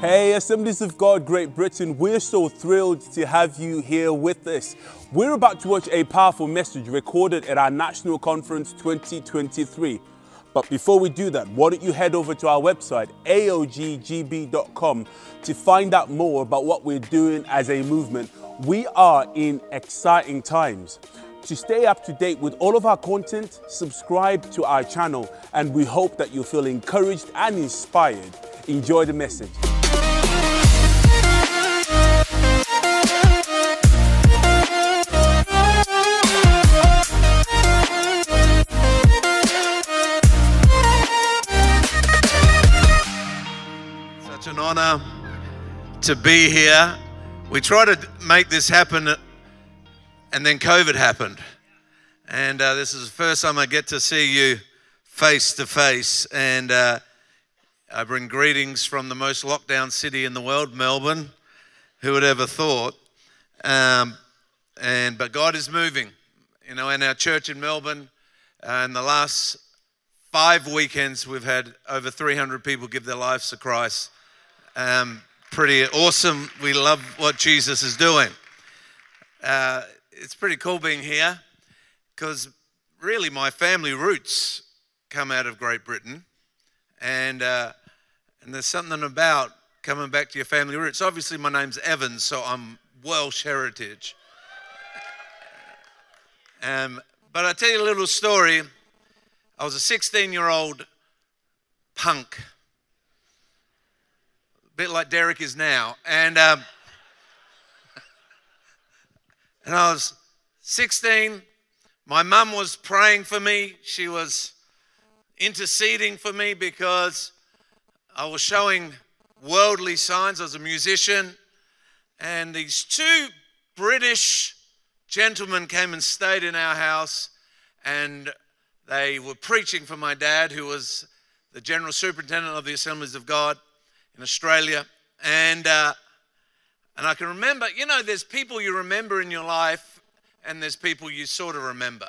Hey, Assemblies of God Great Britain, we're so thrilled to have you here with us. We're about to watch a powerful message recorded at our National Conference 2023. But before we do that, why don't you head over to our website, aoggb.com, to find out more about what we're doing as a movement. We are in exciting times. To stay up to date with all of our content, subscribe to our channel, and we hope that you feel encouraged and inspired. Enjoy the message. Honor to be here. We tried to make this happen, and then COVID happened. And uh, this is the first time I get to see you face to face. And uh, I bring greetings from the most lockdown city in the world, Melbourne. Who would ever thought? Um, and but God is moving. You know, in our church in Melbourne, uh, in the last five weekends, we've had over 300 people give their lives to Christ. Um, pretty awesome. We love what Jesus is doing. Uh, it's pretty cool being here because really my family roots come out of Great Britain, and uh, and there's something about coming back to your family roots. Obviously, my name's Evans, so I'm Welsh heritage. Um, but I'll tell you a little story. I was a 16 year old punk, bit like Derek is now. And, um, and I was 16. My mum was praying for me. She was interceding for me because I was showing worldly signs. I was a musician. And these two British gentlemen came and stayed in our house. And they were preaching for my dad, who was the general superintendent of the Assemblies of God in Australia. And, uh, and I can remember, you know, there's people you remember in your life, and there's people you sort of remember.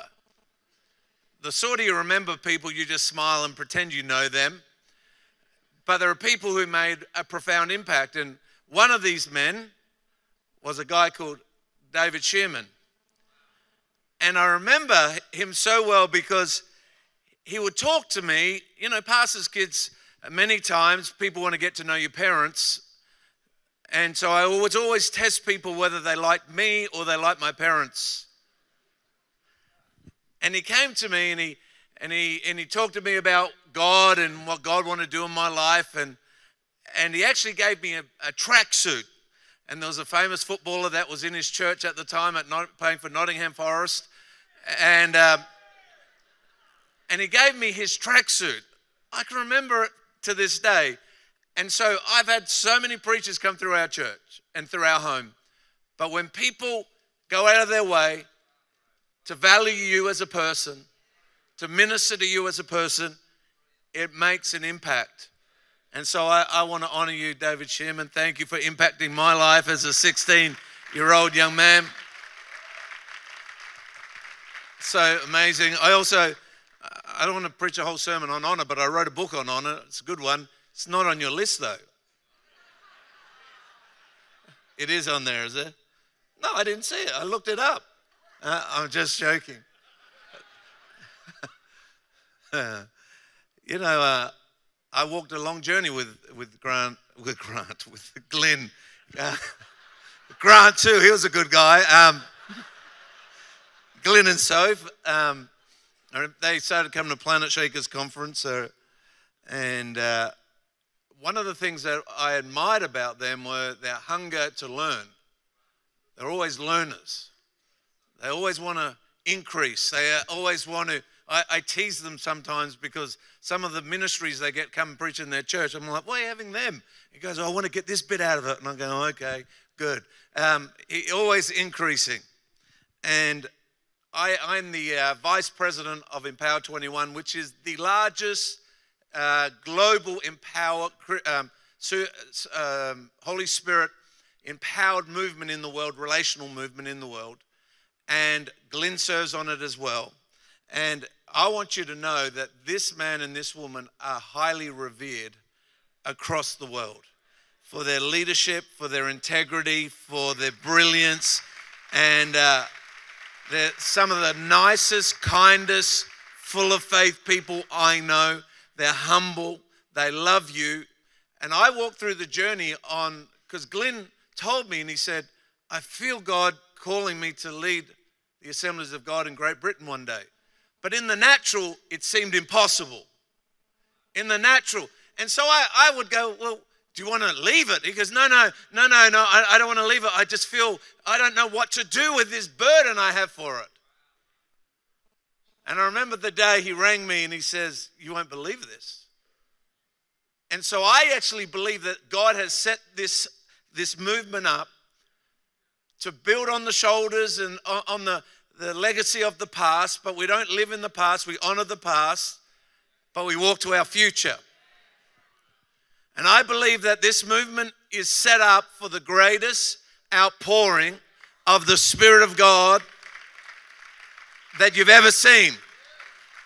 The sort of you remember people, you just smile and pretend you know them. But there are people who made a profound impact. And one of these men was a guy called David Shearman. And I remember him so well because he would talk to me. You know, pastors' kids, many times people want to get to know your parents. And so I would always test people whether they like me or they like my parents. And he came to me and he and he and he talked to me about God and what God wanted to do in my life. And and he actually gave me a, a tracksuit. And there was a famous footballer that was in his church at the time at not, playing for Nottingham Forest. And um, and he gave me his tracksuit. I can remember it to this day. And so I've had so many preachers come through our church and through our home. But when people go out of their way to value you as a person, to minister to you as a person, it makes an impact. And so I, I want to honor you, David Shearman. Thank you for impacting my life as a 16 year old young man. So amazing. I also, I don't want to preach a whole sermon on honor, but I wrote a book on honor. It's a good one. It's not on your list, though. It is on there, is it? No, I didn't see it. I looked it up. Uh, I'm just joking. you know, uh, I walked a long journey with, with Grant, with Grant, with Glenn. Uh, Grant, too, he was a good guy. Um, Glenn and Soph, um, they started coming to Planet Shakers conference, uh, and uh, one of the things that I admired about them were their hunger to learn. They're always learners. They always want to increase. They always want to. I, I, tease them sometimes because some of the ministries they get come preach in their church. I'm like, why are you having them? He goes, oh, I want to get this bit out of it. And I go, oh, okay, good. Um, he, always increasing. And I, am the uh, vice president of Empower 21, which is the largest uh, global empower, um, um, Holy Spirit empowered movement in the world, relational movement in the world. And Glenn serves on it as well. And I want you to know that this man and this woman are highly revered across the world. for their leadership, for their integrity, for their brilliance, and uh, they're some of the nicest, kindest, full of faith people I know. They're humble, they love you. And I walked through the journey on, because Glenn told me, and he said, I feel God calling me to lead the Assemblies of God in Great Britain one day. But in the natural, it seemed impossible. In the natural. And so I, I would go, Well, do you want to leave it? He goes, No, no, no, no, no, I, I don't want to leave it. I just feel I don't know what to do with this burden I have for it. And I remember the day he rang me and he says, You won't believe this. And so I actually believe that God has set this, this movement up to build on the shoulders and on the, the legacy of the past, but we don't live in the past. We honor the past, but we walk to our future. And I believe that this movement is set up for the greatest outpouring of the Spirit of God that you've ever seen.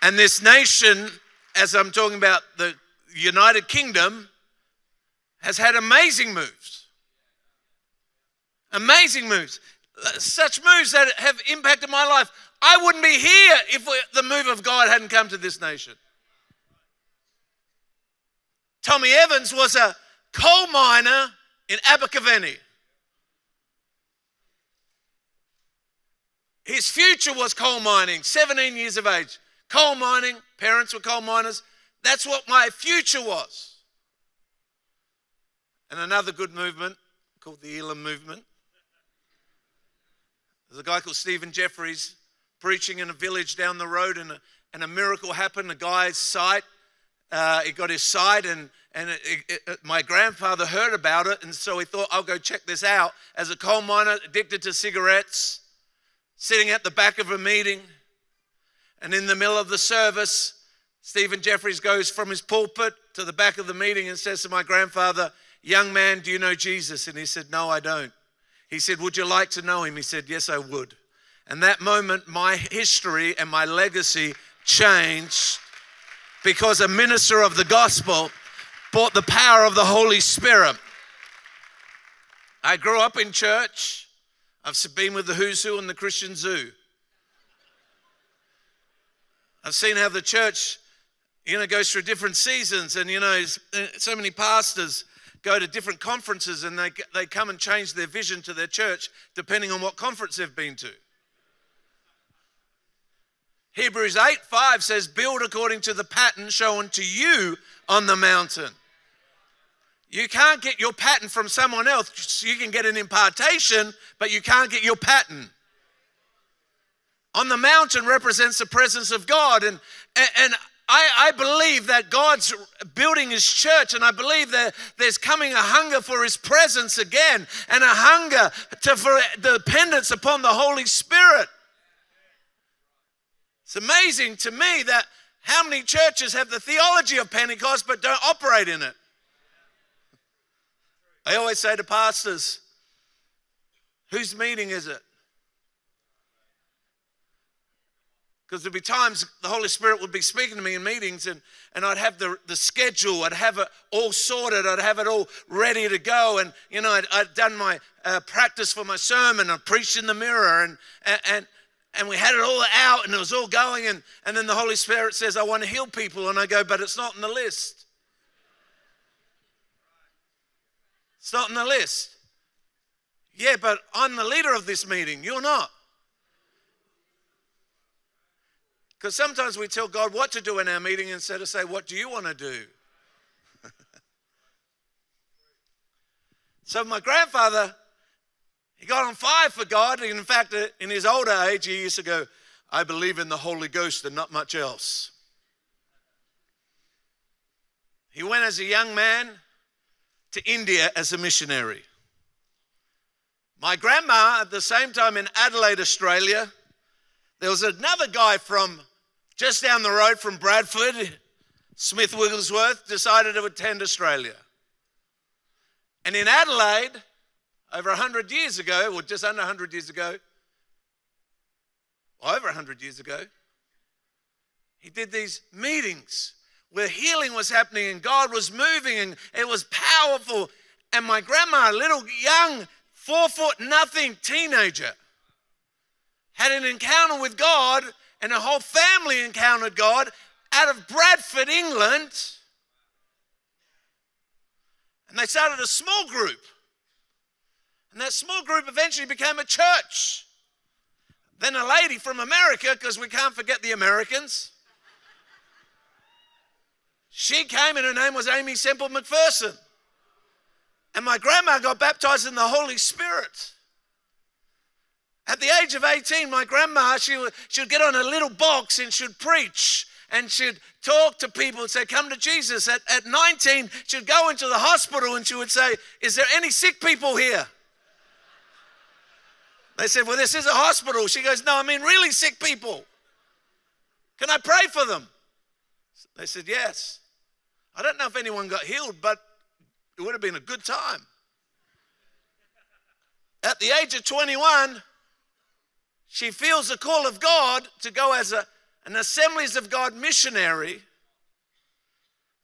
And this nation, as I'm talking about the United Kingdom, has had amazing moves. Amazing moves. Such moves that have impacted my life. I wouldn't be here if the move of God hadn't come to this nation. Tommy Evans was a coal miner in Abergavenny. His future was coal mining, 17 years of age. Coal mining, parents were coal miners. That's what my future was. And another good movement called the Elim movement. There's a guy called Stephen Jeffreys preaching in a village down the road, and a, and a miracle happened. A guy's sight, uh, he got his sight, and, and it, it, it, my grandfather heard about it, and so he thought, I'll go check this out. As a coal miner, addicted to cigarettes, sitting at the back of a meeting, and in the middle of the service, Stephen Jeffreys goes from his pulpit to the back of the meeting and says to my grandfather, Young man, do you know Jesus? And he said, No, I don't. He said, Would you like to know him? He said, Yes, I would. And that moment, my history and my legacy changed because a minister of the gospel brought the power of the Holy Spirit. I grew up in church. I've been with the Who's Who and the Christian Zoo. I've seen how the church, you know, goes through different seasons, and you know, uh, so many pastors go to different conferences and they, they come and change their vision to their church depending on what conference they've been to. Hebrews 8 5 says, Build according to the pattern shown to you on the mountain. You can't get your pattern from someone else. You can get an impartation, but you can't get your pattern on the mountain represents the presence of God. And, and I, I, believe that God's building his church, and I believe that there's coming a hunger for his presence again and a hunger to, for dependence upon the Holy Spirit. It's amazing to me that how many churches have the theology of Pentecost but don't operate in it. I always say to pastors, whose meeting is it? Because there'd be times the Holy Spirit would be speaking to me in meetings and, and I'd have the, the schedule, I'd have it all sorted, I'd have it all ready to go. And, you know, I'd, I'd done my uh, practice for my sermon, I preached in the mirror, and, and, and we had it all out and it was all going. And, and then the Holy Spirit says, I want to heal people. And I go, but it's not in the list. It's not in the list. Yeah, but I'm the leader of this meeting. You're not. Because sometimes we tell God what to do in our meeting instead of say, What do you want to do? so my grandfather, he got on fire for God. And In fact, uh, in his older age, he used to go, I believe in the Holy Ghost and not much else. He went as a young man to India as a missionary. My grandma, at the same time in Adelaide, Australia, there was another guy from just down the road from Bradford, Smith Wigglesworth decided to attend Australia. And in Adelaide, over 100 years ago, or just under 100 years ago, over 100 years ago, he did these meetings where healing was happening and God was moving and it was powerful. And my grandma, a little young, four foot nothing teenager, had an encounter with God, and her whole family encountered God out of Bradford, England. And they started a small group. And that small group eventually became a church. Then a lady from America, because we can't forget the Americans, she came and her name was Aimee Semple McPherson. And my grandma got baptized in the Holy Spirit. At the age of 18, my grandma, she would, she would get on a little box and she'd preach and she'd talk to people and say, Come to Jesus. At, at 19, she'd go into the hospital and she would say, Is there any sick people here? They said, Well, this is a hospital. She goes, No, I mean really sick people. Can I pray for them? They said, Yes. I don't know if anyone got healed, but it would have been a good time. At the age of 21, she feels the call of God to go as a, an Assemblies of God missionary.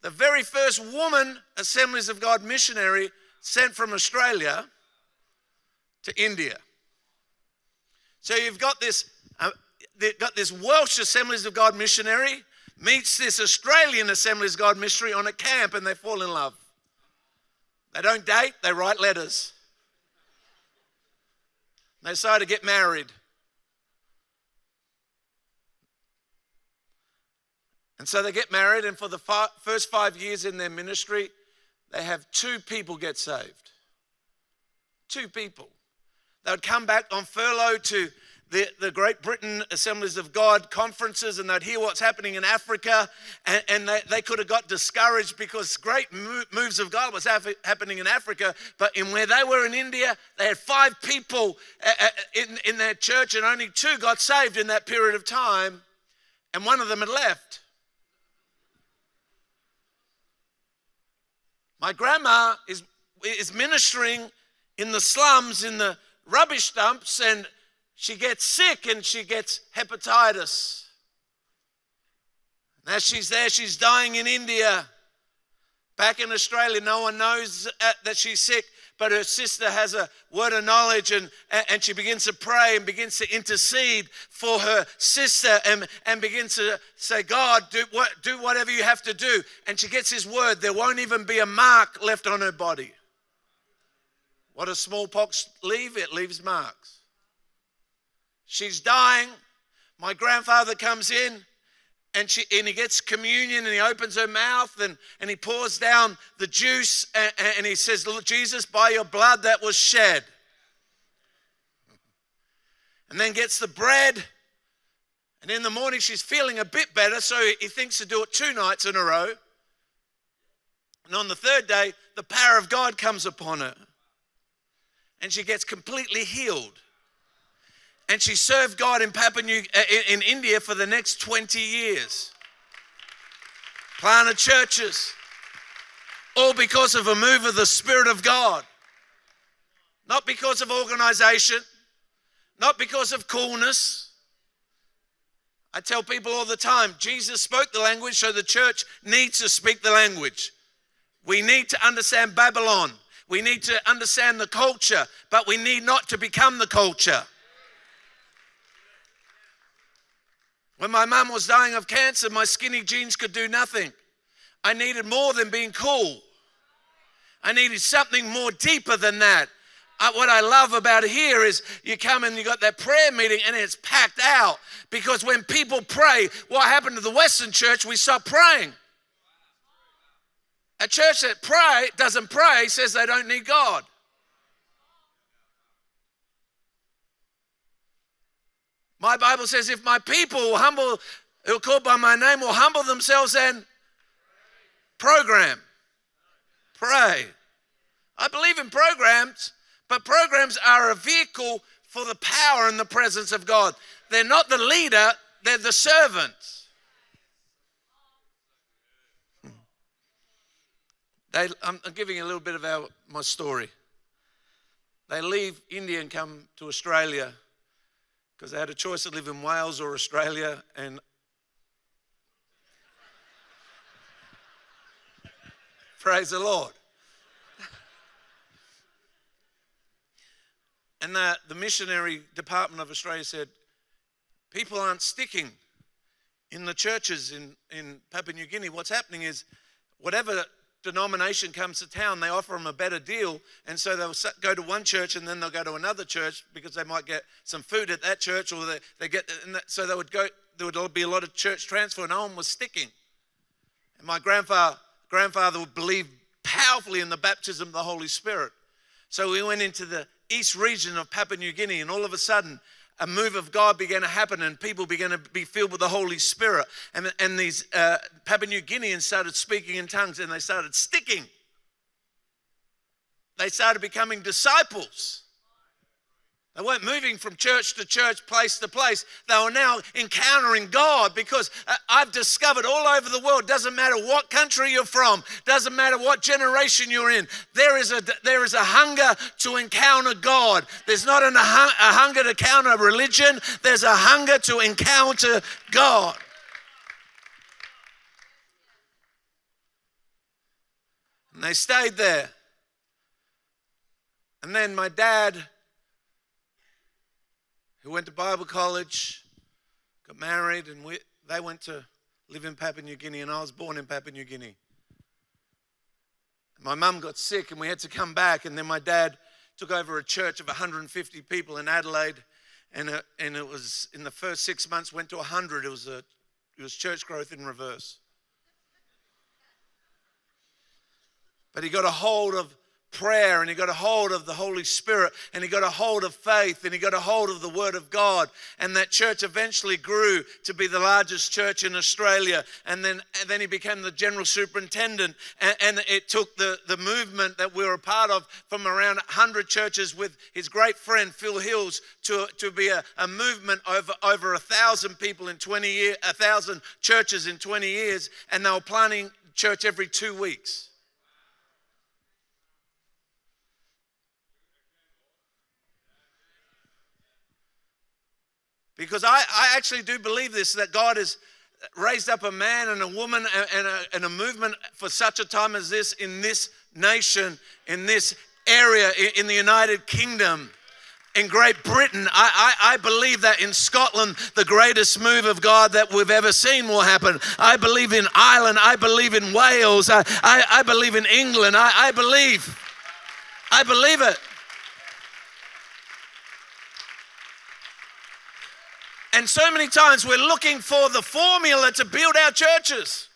The very first woman Assemblies of God missionary sent from Australia to India. So you've got this, uh, they've got this Welsh Assemblies of God missionary meets this Australian Assemblies of God missionary on a camp and they fall in love. They don't date, they write letters. They decide to get married. And so they get married, and for the first five years in their ministry, they have two people get saved. Two people. They would come back on furlough to the, the Great Britain Assemblies of God conferences and they'd hear what's happening in Africa and, and they, they could have got discouraged because great moves of God was happening in Africa. But in where they were in India, they had five people uh, uh, in, in their church and only two got saved in that period of time and one of them had left. My grandma is, is ministering in the slums, in the rubbish dumps, and she gets sick and she gets hepatitis. As she's there, she's dying in India. Back in Australia, no one knows uh, that she's sick, but her sister has a word of knowledge and, and she begins to pray and begins to intercede for her sister and, and begins to say, God, do, what, do whatever you have to do. And she gets his word. There won't even be a mark left on her body. What does smallpox leave? It leaves marks. She's dying. My grandfather comes in and, she, and he gets communion and he opens her mouth and, and he pours down the juice and, and he says, Jesus, by your blood that was shed. And then gets the bread. And in the morning, she's feeling a bit better, so he thinks to do it two nights in a row. And on the third day, the power of God comes upon her. And she gets completely healed and she served God in Papua New uh, in India for the next 20 years. Planted churches, all because of a move of the Spirit of God. Not because of organization, not because of coolness. I tell people all the time Jesus spoke the language, so the church needs to speak the language. We need to understand Babylon. We need to understand the culture, but we need not to become the culture. When my mum was dying of cancer, my skinny jeans could do nothing. I needed more than being cool. I needed something more deeper than that. I, what I love about here is you come and you got that prayer meeting and it's packed out because when people pray, what happened to the Western church? We stopped praying. A church that pray doesn't pray says they don't need God. My Bible says, if my people humble, who are called by my name, will humble themselves and program. Pray. I believe in programs, but programs are a vehicle for the power and the presence of God. They're not the leader, they're the servants. They, I'm, giving you a little bit of our, my story. They leave India and come to Australia because they had a choice to live in Wales or Australia, and praise the Lord. And the, the missionary department of Australia said, people aren't sticking in the churches in, in Papua New Guinea. What's happening is whatever denomination comes to town, they offer them a better deal. And so they'll go to one church and then they'll go to another church because they might get some food at that church or they, they get, that, so they would go, there would be a lot of church transfer. And no one was sticking. And my grandfather, grandfather would believe powerfully in the baptism of the Holy Spirit. So we went into the east region of Papua New Guinea, and all of a sudden, a move of God began to happen, and people began to be filled with the Holy Spirit. And, and these uh, Papua New Guineans started speaking in tongues, and they started sticking. They started becoming disciples. They weren't moving from church to church, place to place. They were now encountering God because uh, I've discovered all over the world, doesn't matter what country you're from, doesn't matter what generation you're in, there is a, there is a hunger to encounter God. There's not an, a, a hunger to encounter religion, there's a hunger to encounter God. And they stayed there. And then my dad who went to Bible college, got married, and we, they went to live in Papua New Guinea, and I was born in Papua New Guinea. My mum got sick, and we had to come back, and then my dad took over a church of 150 people in Adelaide, and, it, and it was in the first six months went to 100. It was a it was church growth in reverse. But he got a hold of prayer and he got a hold of the Holy Spirit and he got a hold of faith and he got a hold of the Word of God. And that church eventually grew to be the largest church in Australia. And then, and then he became the general superintendent. And, and it took the, the movement that we were a part of from around 100 churches with his great friend Phil Hills to, to be a, a movement over, over a thousand people in 20 years, a thousand churches in 20 years. And they were planting church every two weeks. Because I, I actually do believe this that God has raised up a man and a woman and a, and a movement for such a time as this in this nation, in this area, in the United Kingdom in Great Britain. I, I, I, believe that in Scotland, the greatest move of God that we've ever seen will happen. I believe in Ireland. I believe in Wales. I, I, I believe in England. I, I believe. I believe it. And so many times we're looking for the formula to build our churches.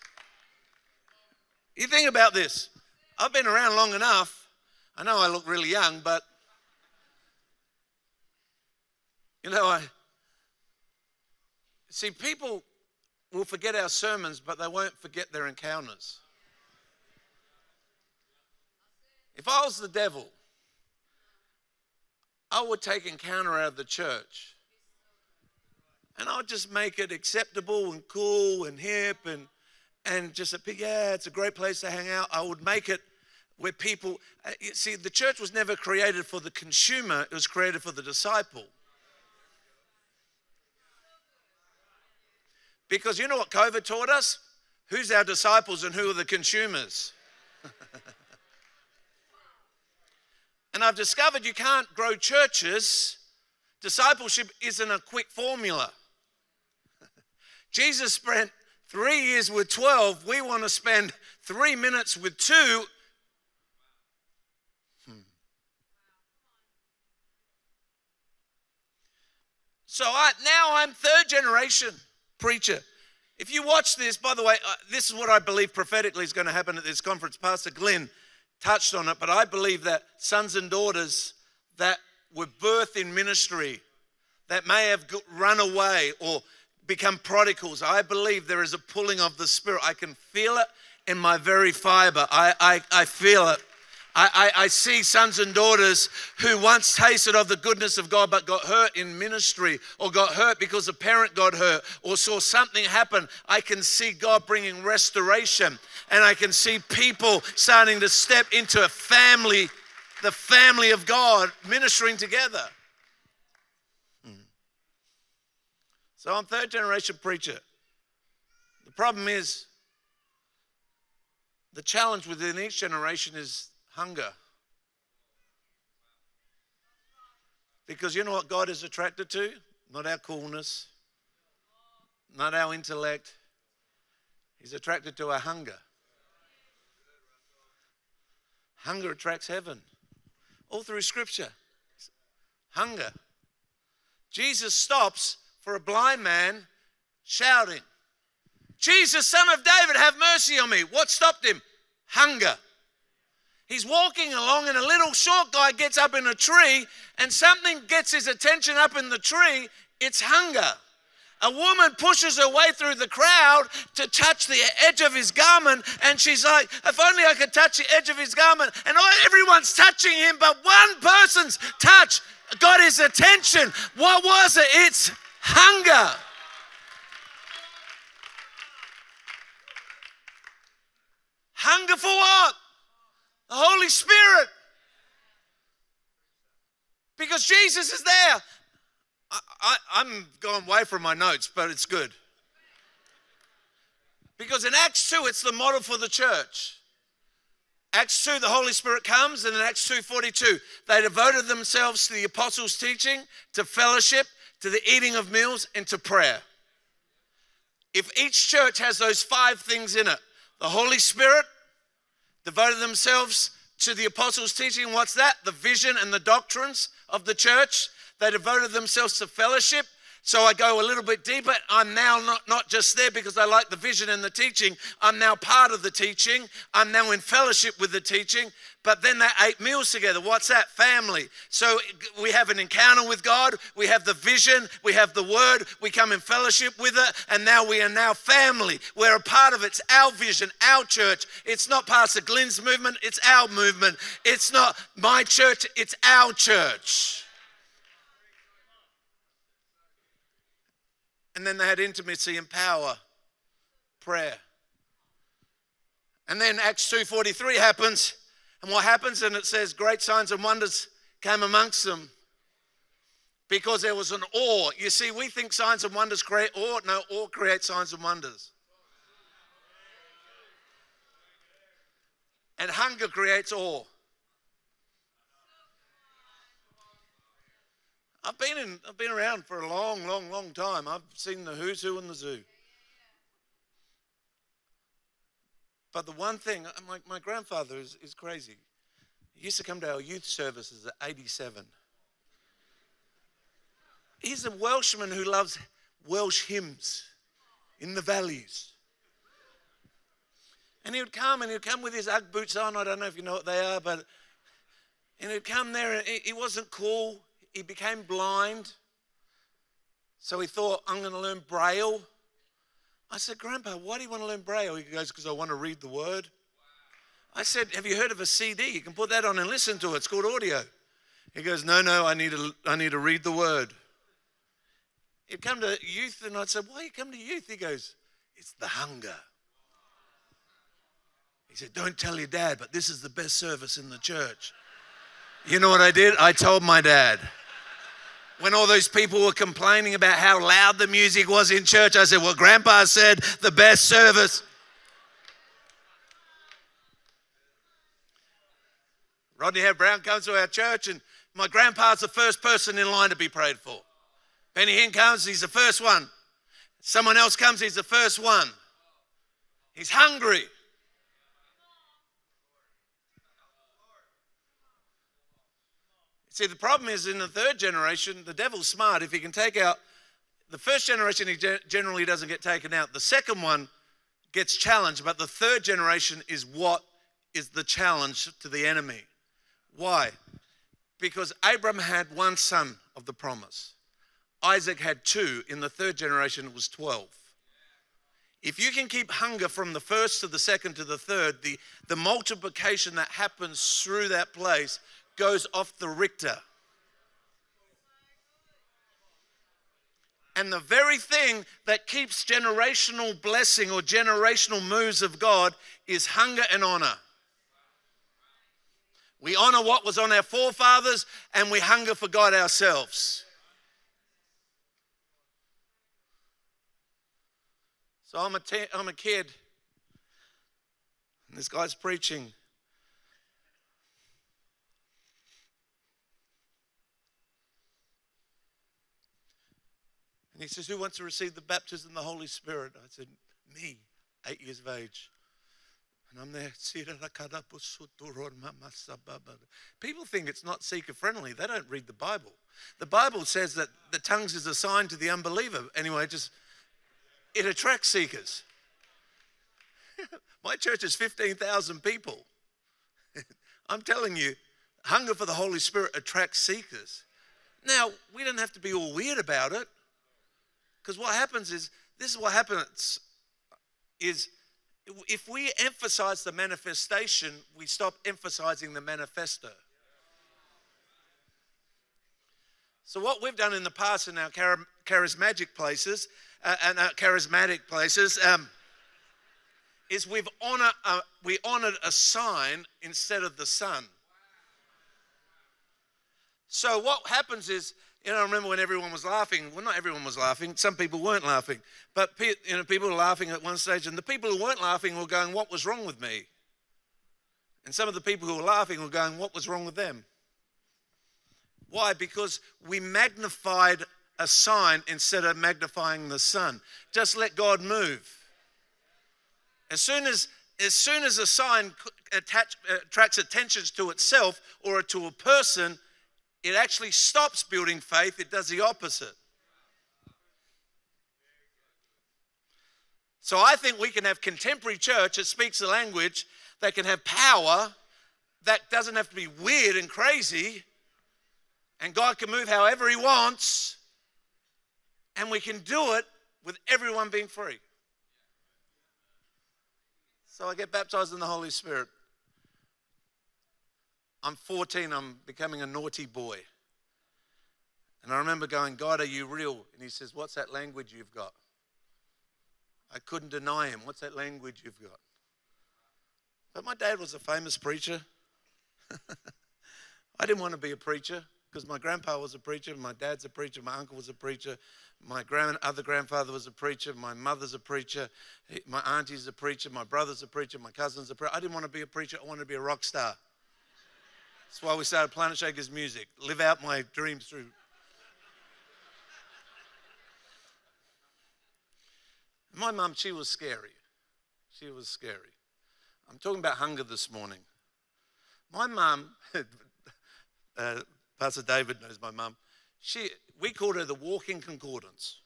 You think about this. I've been around long enough. I know I look really young, but you know, I see people will forget our sermons, but they won't forget their encounters. If I was the devil, I would take encounter out of the church and I'll just make it acceptable and cool and hip and and just a yeah, it's a great place to hang out. I would make it where people uh, see the church was never created for the consumer; it was created for the disciple. Because you know what COVID taught us? Who's our disciples and who are the consumers? and I've discovered you can't grow churches. Discipleship isn't a quick formula. Jesus spent three years with 12. We want to spend three minutes with two. Hmm. So I, now I'm third generation preacher. If you watch this, by the way, uh, this is what I believe prophetically is going to happen at this conference. Pastor Glenn touched on it, but I believe that sons and daughters that were birthed in ministry, that may have run away or become prodigals. I believe there is a pulling of the Spirit. I can feel it in my very fiber. I, I, I feel it. I, I, I, see sons and daughters who once tasted of the goodness of God but got hurt in ministry or got hurt because a parent got hurt or saw something happen. I can see God bringing restoration and I can see people starting to step into a family, the family of God, ministering together. So I'm third generation preacher. The problem is the challenge within each generation is hunger. Because you know what God is attracted to? Not our coolness, not our intellect. He's attracted to our hunger. Hunger attracts heaven. All through Scripture. Hunger. Jesus stops for a blind man shouting, Jesus, son of David, have mercy on me. What stopped him? Hunger. He's walking along, and a little short guy gets up in a tree, and something gets his attention up in the tree. It's hunger. A woman pushes her way through the crowd to touch the edge of his garment, and she's like, If only I could touch the edge of his garment. And everyone's touching him, but one person's touch got his attention. What was it? It's hunger. Hunger for what? The Holy Spirit. Because Jesus is there. I, am going away from my notes, but it's good. Because in Acts 2, it's the model for the church. Acts 2, the Holy Spirit comes, and in Acts 2:42, they devoted themselves to the apostles' teaching, to fellowship, to the eating of meals, and to prayer. If each church has those five things in it, the Holy Spirit, devoted themselves to the apostles' teaching. What's that? The vision and the doctrines of the church. They devoted themselves to fellowship. So I go a little bit deeper. I'm now not, not just there because I like the vision and the teaching. I'm now part of the teaching. I'm now in fellowship with the teaching. But then they ate meals together. What's that? Family. So we have an encounter with God. We have the vision. We have the word. We come in fellowship with it. And now we are now family. We're a part of it. It's our vision, our church. It's not Pastor Glenn's movement. It's our movement. It's not my church. It's our church. And then they had intimacy and power, prayer. And then Acts 2:43 happens, and what happens? And it says, great signs and wonders came amongst them because there was an awe. You see, we think signs and wonders create awe. No, awe creates signs and wonders. And hunger creates awe. I've been in, I've been around for a long, long, long time. I've seen the who's who in the zoo. But the one thing, uh, my, my grandfather is, is crazy. He used to come to our youth services at 87. He's a Welshman who loves Welsh hymns in the valleys. And he would come and he'd come with his Ugg boots on. I don't know if you know what they are, but and he'd come there and he wasn't cool he became blind. So he thought, I'm going to learn Braille. I said, Grandpa, why do you want to learn Braille? He goes, Because I want to read the word. I said, Have you heard of a CD? You can put that on and listen to it. It's called audio. He goes, No, no, I need to, I need to read the word. He'd come to youth, and I'd say, Why you come to youth? He goes, It's the hunger. He said, Don't tell your dad, but this is the best service in the church. You know what I did? I told my dad when all those people were complaining about how loud the music was in church, I said, Well, Grandpa said the best service. Rodney Howard Browne comes to our church, and my grandpa's the first person in line to be prayed for. Benny Hinn comes, he's the first one. Someone else comes, he's the first one. He's hungry. See, the problem is in the third generation, the devil's smart. If he can take out the first generation, he generally doesn't get taken out. The second one gets challenged, but the third generation is what is the challenge to the enemy. Why? Because Abram had one son of the promise. Isaac had two. In the third generation, it was 12. If you can keep hunger from the first to the second to the third, the, the multiplication that happens through that place goes off the Richter. And the very thing that keeps generational blessing or generational moves of God is hunger and honor. We honor what was on our forefathers and we hunger for God ourselves. So I'm a, te- I'm a kid, and this guy's preaching. He says, Who wants to receive the baptism of the Holy Spirit? I said, Me, eight years of age. And I'm there. People think it's not seeker friendly. They don't read the Bible. The Bible says that the tongues is a sign to the unbeliever. Anyway, just it attracts seekers. My church is 15,000 people. I'm telling you, hunger for the Holy Spirit attracts seekers. Now, we don't have to be all weird about it. Because what happens is, this is what happens is if we emphasize the manifestation, we stop emphasizing the manifesto. So, what we've done in the past in our charismatic places uh, and our charismatic places um, is we've honor, uh, we honored a sign instead of the Son. So, what happens is you know, I remember when everyone was laughing. Well, not everyone was laughing. Some people weren't laughing. But, you know, people were laughing at one stage, and the people who weren't laughing were going, What was wrong with me? And some of the people who were laughing were going, What was wrong with them? Why? Because we magnified a sign instead of magnifying the Son. Just let God move. As soon as as soon as a sign attach, attracts attention to itself or to a person, it actually stops building faith, it does the opposite. So I think we can have contemporary church that speaks the language, that can have power, that doesn't have to be weird and crazy, and God can move however He wants, and we can do it with everyone being free. So I get baptized in the Holy Spirit. I'm 14, I'm becoming a naughty boy. And I remember going, God, are you real? And he says, What's that language you've got? I couldn't deny him. What's that language you've got? But my dad was a famous preacher. I didn't want to be a preacher because my grandpa was a preacher, my dad's a preacher, my uncle was a preacher, my grand, other grandfather was a preacher, my mother's a preacher, my auntie's a preacher, my brother's a preacher, my cousin's a preacher. I didn't want to be a preacher, I wanted to be a rock star. That's why we started Planet Shakers Music. Live out my dreams through. My mum, she was scary. She was scary. I'm talking about hunger this morning. My mum, uh, Pastor David knows my mum, she, we called her the walking concordance.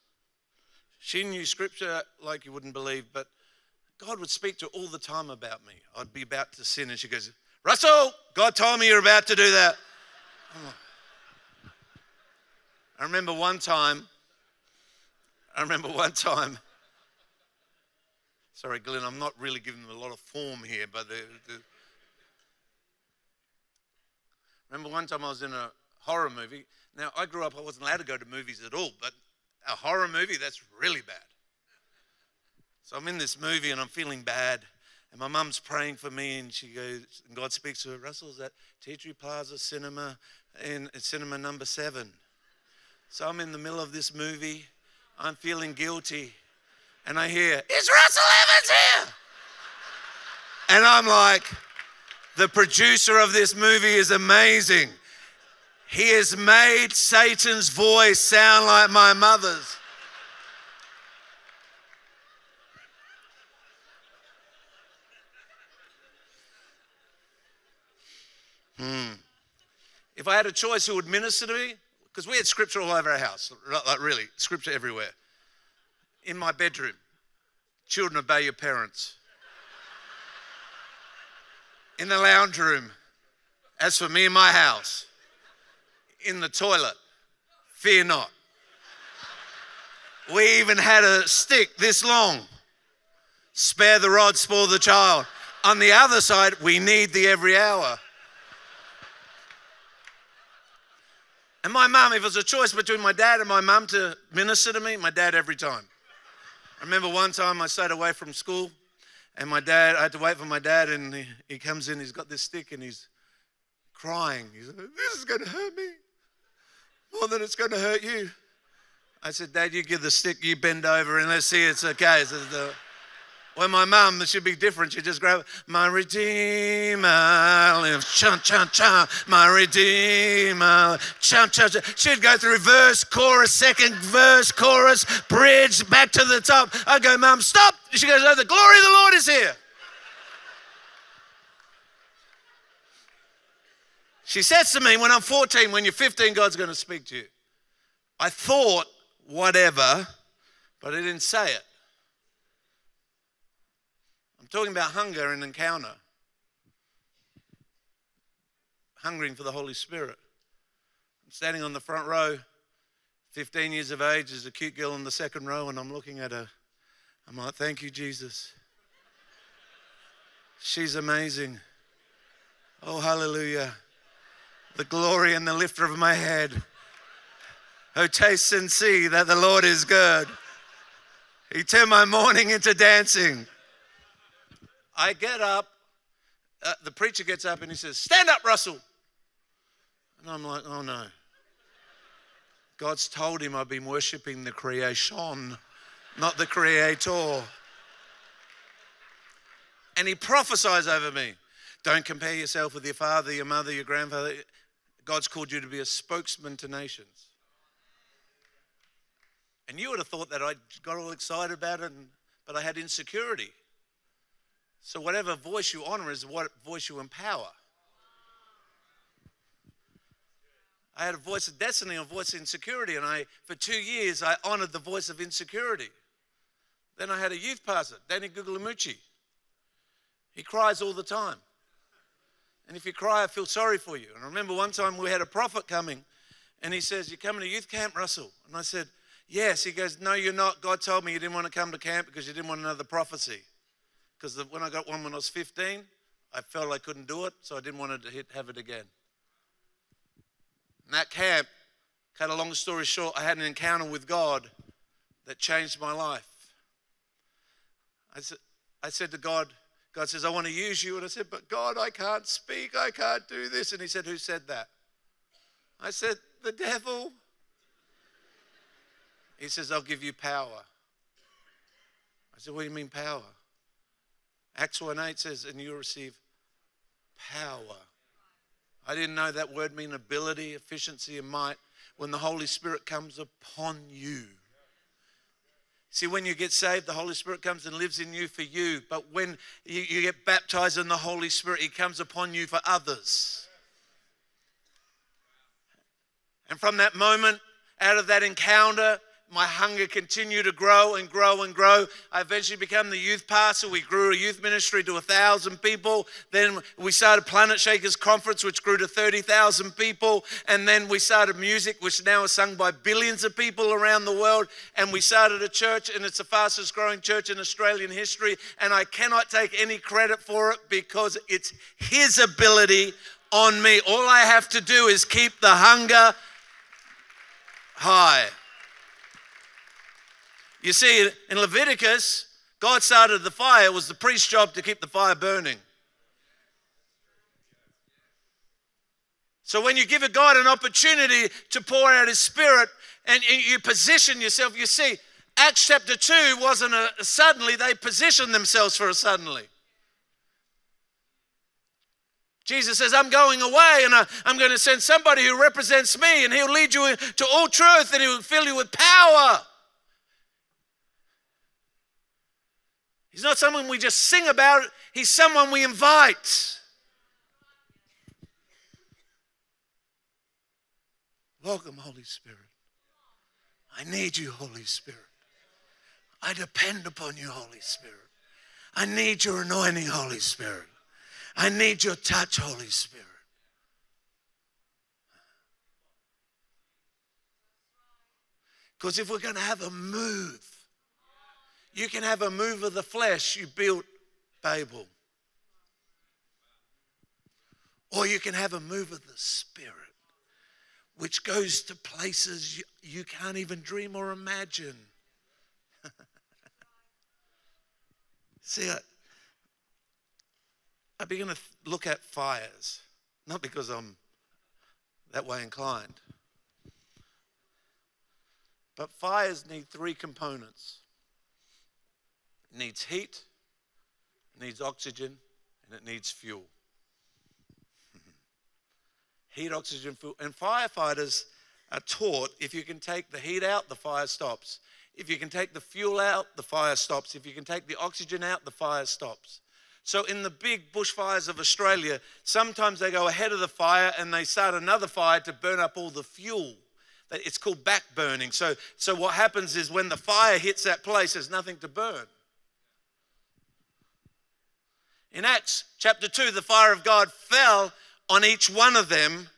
She knew scripture like you wouldn't believe, but God would speak to her all the time about me. I'd be about to sin, and she goes, Russell, God told me you're about to do that. I remember one time, I remember one time, sorry, Glenn, I'm not really giving them a lot of form here, but the, the, remember one time I was in a horror movie. Now, I grew up, I wasn't allowed to go to movies at all, but a horror movie, that's really bad. So I'm in this movie and I'm feeling bad. And my mum's praying for me, and she goes, and God speaks to her, Russell's at Tea Tree Plaza Cinema in cinema number seven. So I'm in the middle of this movie. I'm feeling guilty. And I hear, Is Russell Evans here? And I'm like, The producer of this movie is amazing. He has made Satan's voice sound like my mother's. Hmm. If I had a choice who would minister to me, because we had scripture all over our house, like really, scripture everywhere. In my bedroom, children obey your parents. In the lounge room, as for me and my house, in the toilet, fear not. We even had a stick this long. Spare the rod, spoil the child. On the other side, we need the every hour. And my mum, if it was a choice between my dad and my mum to minister to me, my dad every time. I remember one time I stayed away from school and my dad, I had to wait for my dad and he, he comes in, he's got this stick and he's crying. He's like, this is going to hurt me more than it's going to hurt you. I said, Dad, you give the stick, you bend over and let's see it's okay. When my mum, she'd be different. She'd just grab my Redeemer, cha cha cha, my Redeemer, cha cha cha. She'd go through verse, chorus, second verse, chorus, bridge, back to the top. I go, Mum, stop. She goes, Oh, the glory of the Lord is here. She says to me, when I'm 14, when you're 15, God's going to speak to you. I thought, whatever, but I didn't say it. Talking about hunger and encounter. Hungering for the Holy Spirit. I'm standing on the front row, 15 years of age, as a cute girl in the second row, and I'm looking at her. I'm like, thank you, Jesus. She's amazing. Oh, hallelujah the glory and the lifter of my head. Oh, taste and see that the Lord is good. He turned my mourning into dancing. I get up, uh, the preacher gets up and he says, Stand up, Russell. And I'm like, Oh no. God's told him I've been worshiping the creation, not the creator. And he prophesies over me. Don't compare yourself with your father, your mother, your grandfather. God's called you to be a spokesman to nations. And you would have thought that I got all excited about it, but I had insecurity. So, whatever voice you honor is what voice you empower. I had a voice of destiny, a voice of insecurity, and I, for two years, I honored the voice of insecurity. Then I had a youth pastor, Danny Guglielmucci. He cries all the time. And if you cry, I feel sorry for you. And I remember one time we had a prophet coming and he says, You're coming to youth camp, Russell? And I said, Yes. He goes, No, you're not. God told me you didn't want to come to camp because you didn't want another prophecy. Because when I got one when I was 15, I felt I couldn't do it, so I didn't want to hit, have it again. In that camp, cut a long story short, I had an encounter with God that changed my life. I said, I said to God, God says, I want to use you. And I said, But God, I can't speak. I can't do this. And He said, Who said that? I said, The devil. He says, I'll give you power. I said, What do you mean power? Acts 1 8 says, And you receive power. I didn't know that word mean ability, efficiency, and might. When the Holy Spirit comes upon you, See, when you get saved, the Holy Spirit comes and lives in you for you. But when you, you, get baptized in the Holy Spirit, He comes upon you for others. And from that moment, out of that encounter, my hunger continued to grow and grow and grow. I eventually became the youth pastor. We grew a youth ministry to a thousand people. Then we started Planet Shakers Conference, which grew to 30,000 people. And then we started music, which now is sung by billions of people around the world. And we started a church, and it's the fastest growing church in Australian history. And I cannot take any credit for it because it's His ability on me. All I have to do is keep the hunger high. You see, in Leviticus, God started the fire. It was the priest's job to keep the fire burning. So when you give a God an opportunity to pour out his spirit and you position yourself, you see, Acts chapter 2 wasn't a suddenly, they positioned themselves for a suddenly. Jesus says, I'm going away and I, am going to send somebody who represents me and he'll lead you to all truth and he will fill you with power. He's not someone we just sing about, he's someone we invite. Welcome, Holy Spirit. I need you, Holy Spirit. I depend upon you, Holy Spirit. I need your anointing, Holy Spirit. I need your touch, Holy Spirit. Because if we're going to have a move, you can have a move of the flesh, you built Babel. Or you can have a move of the Spirit, which goes to places you, you can't even dream or imagine. See, I, I begin to look at fires, not because I'm that way inclined, but fires need three components needs heat, It needs oxygen and it needs fuel. heat, oxygen, fuel. And firefighters are taught if you can take the heat out, the fire stops. If you can take the fuel out, the fire stops. If you can take the oxygen out, the fire stops. So, in the big bushfires of Australia, sometimes they go ahead of the fire and they start another fire to burn up all the fuel. It's called back burning. So, so what happens is when the fire hits that place, there's nothing to burn. In Acts chapter 2, the fire of God fell on each one of them.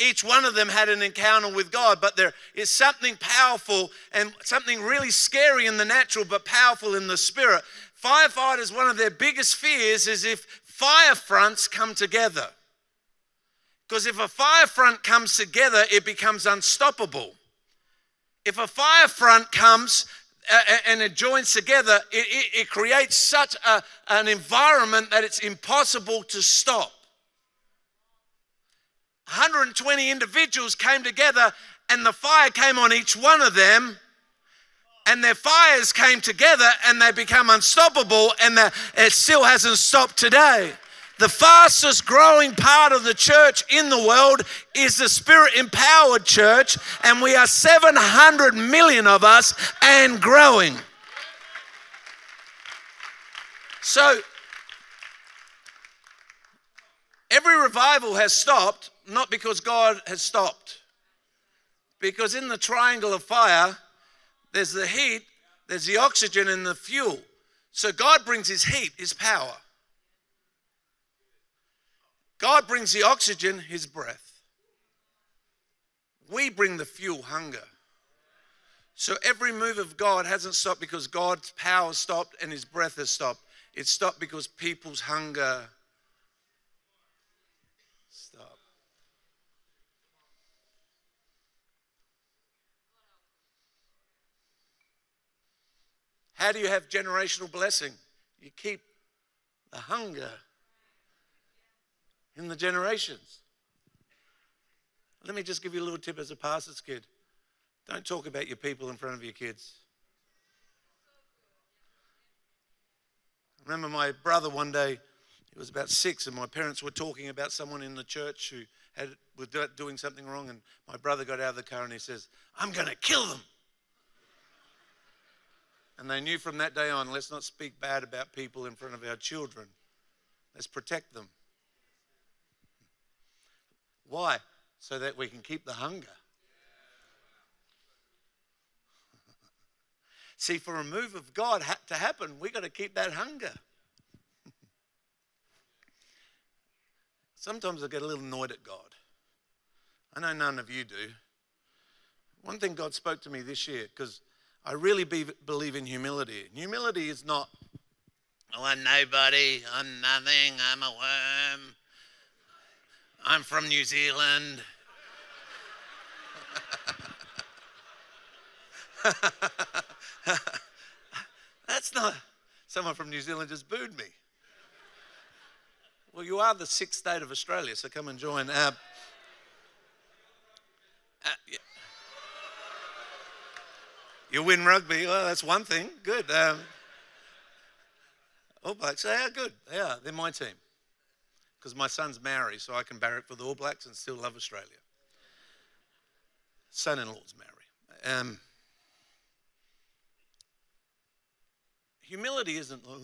Each one of them had an encounter with God, but there is something powerful and something really scary in the natural, but powerful in the spirit. Firefighters, one of their biggest fears is if fire fronts come together. Because if a fire front comes together, it becomes unstoppable. If a fire front comes and it joins together, it, it, it creates such a, an environment that it's impossible to stop. 120 individuals came together, and the fire came on each one of them, and their fires came together, and they become unstoppable, and it still hasn't stopped today. The fastest growing part of the church in the world is the spirit empowered church, and we are 700 million of us and growing. So, every revival has stopped, not because God has stopped, because in the triangle of fire, there's the heat, there's the oxygen, and the fuel. So, God brings His heat, His power. God brings the oxygen, his breath. We bring the fuel, hunger. So every move of God hasn't stopped because God's power stopped and his breath has stopped. It stopped because people's hunger stopped. How do you have generational blessing? You keep the hunger in the generations. Let me just give you a little tip as a pastor's kid. Don't talk about your people in front of your kids. I remember my brother one day, he was about six, and my parents were talking about someone in the church who had, was doing something wrong. And my brother got out of the car and he says, I'm going to kill them. And they knew from that day on, let's not speak bad about people in front of our children. Let's protect them. Why? So that we can keep the hunger. See, for a move of God to happen, we've got to keep that hunger. Sometimes I get a little annoyed at God. I know none of you do. One thing God spoke to me this year, because I really be, believe in humility. Humility is not, oh, I'm nobody, I'm nothing, I'm a worm. I'm from New Zealand. That's not, someone from New Zealand just booed me. Well, you are the sixth state of Australia, so come and join. Uh, uh, yeah. You win rugby, well, that's one thing. Good. Um, All Blacks, they are good. They are. they're my team because my son's Maori, so I can barrack for the All Blacks and still love Australia. Son in law's Maori. Um, humility isn't, oh,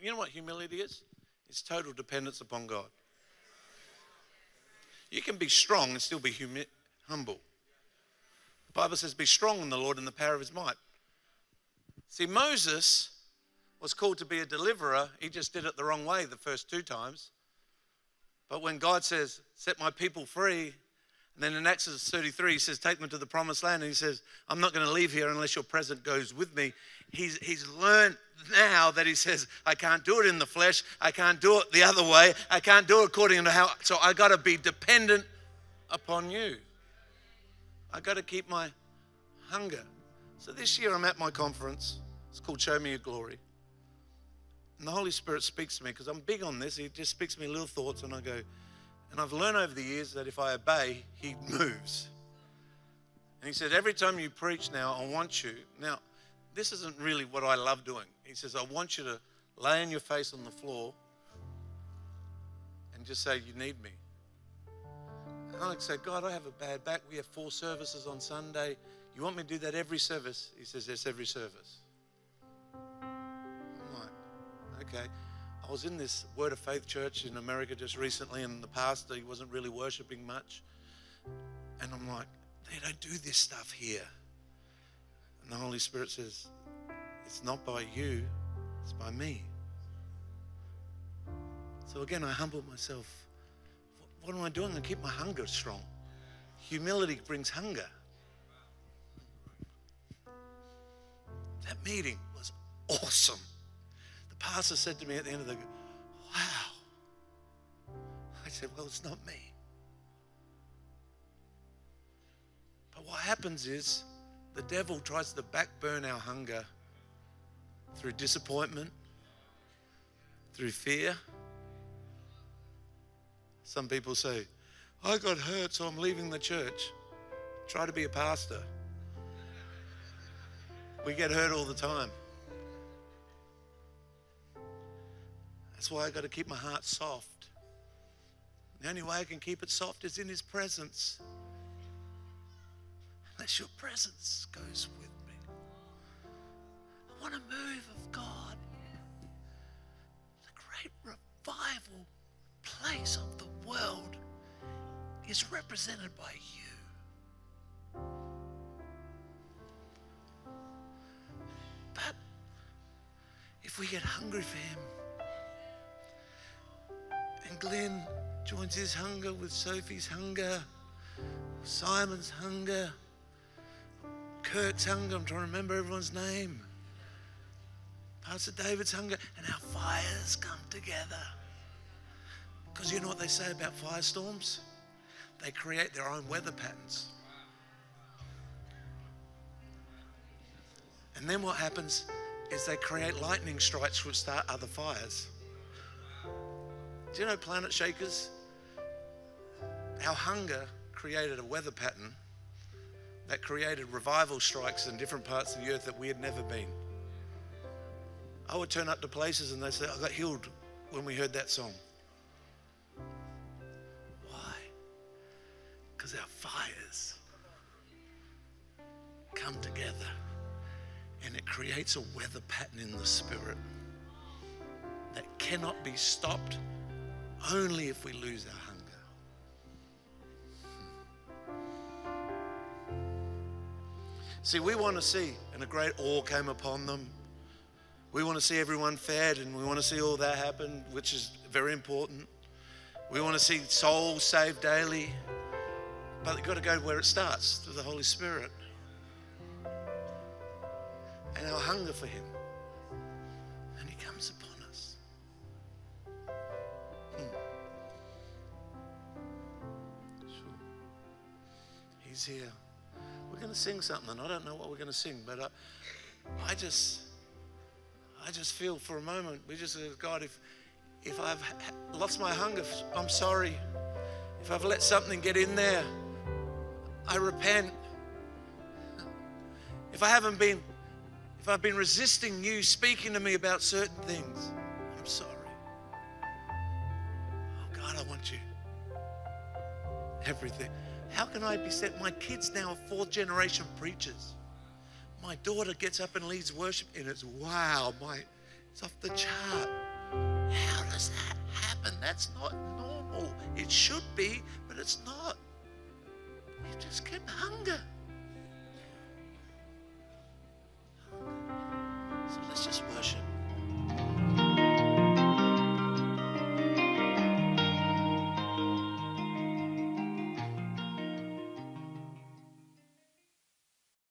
you know what humility is? It's total dependence upon God. You can be strong and still be humi- humble. The Bible says, Be strong in the Lord and the power of his might. See, Moses was called to be a deliverer. He just did it the wrong way the first two times. But when God says, set my people free, and then in Exodus 33, he says, take them to the promised land. And he says, I'm not going to leave here unless your presence goes with me. He's, he's learned now that he says, I can't do it in the flesh. I can't do it the other way. I can't do it according to how. So I got to be dependent upon you. I got to keep my hunger. So this year I'm at my conference. It's called Show Me Your Glory. And the Holy Spirit speaks to me because I'm big on this. He just speaks to me little thoughts, and I go, and I've learned over the years that if I obey, He moves. And He said, Every time you preach now, I want you. Now, this isn't really what I love doing. He says, I want you to lay on your face on the floor and just say, You need me. And I say, God, I have a bad back. We have four services on Sunday. You want me to do that every service? He says, Yes, every service. Okay. I was in this Word of Faith church in America just recently, and the pastor, he wasn't really worshiping much. And I'm like, They don't do this stuff here. And the Holy Spirit says, It's not by you, it's by me. So again, I humble myself. What am I doing? I keep my hunger strong. Humility brings hunger. That meeting was awesome. Pastor said to me at the end of the wow. I said, Well, it's not me. But what happens is the devil tries to backburn our hunger through disappointment, through fear. Some people say, I got hurt, so I'm leaving the church. Try to be a pastor. We get hurt all the time. That's why I got to keep my heart soft. The only way I can keep it soft is in His presence. Unless your presence goes with me. I want a move of God. The great revival place of the world is represented by you. But if we get hungry for Him, Glenn joins his hunger with Sophie's hunger, Simon's hunger, Kurt's hunger, I'm trying to remember everyone's name, Pastor David's hunger, and our fires come together. Because you know what they say about firestorms? They create their own weather patterns. And then what happens is they create lightning strikes which start other fires. Do you know Planet Shakers? Our hunger created a weather pattern that created revival strikes in different parts of the earth that we had never been. I would turn up to places and they say, I got healed when we heard that song. Why? Because our fires come together and it creates a weather pattern in the spirit that cannot be stopped only if we lose our hunger. See, we want to see, and a great awe came upon them. We want to see everyone fed, and we want to see all that happen, which is very important. We want to see souls saved daily, but you've got to go where it starts through the Holy Spirit and our hunger for Him. And He comes upon He's here. We're going to sing something. I don't know what we're going to sing, but uh, I just, I just feel for a moment. We just, uh, God, if, if I've lost my hunger, I'm sorry. If I've let something get in there, I repent. If I haven't been, if I've been resisting you speaking to me about certain things, I'm sorry. Oh God, I want you. Everything. How can I be set? My kids now are fourth generation preachers. My daughter gets up and leads worship, and it's wow, my it's off the chart. How does that happen? That's not normal. It should be, but it's not. It just kept hunger. So let's just worship.